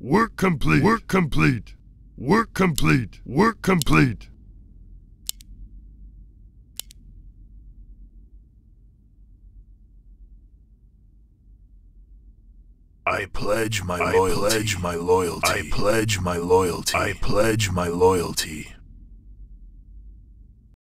Work complete. Work complete. Work complete. Work complete. I pledge my loyalty. I pledge my loyalty. I pledge my loyalty. I pledge my loyalty.